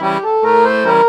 Música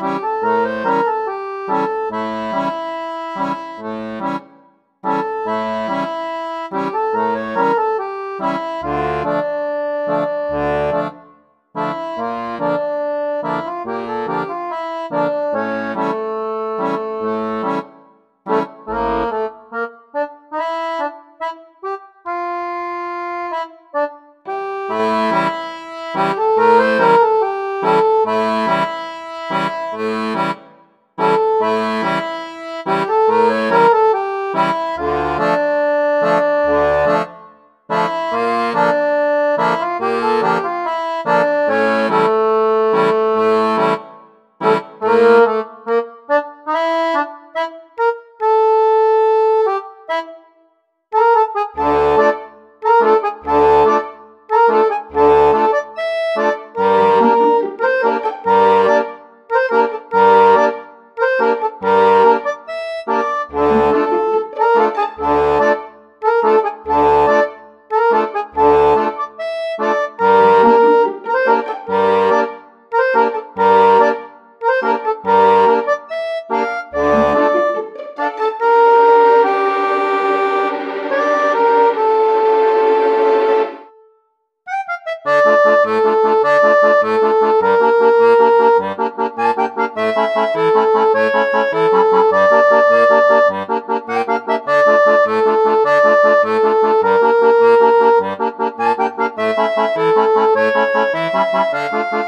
Música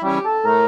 Música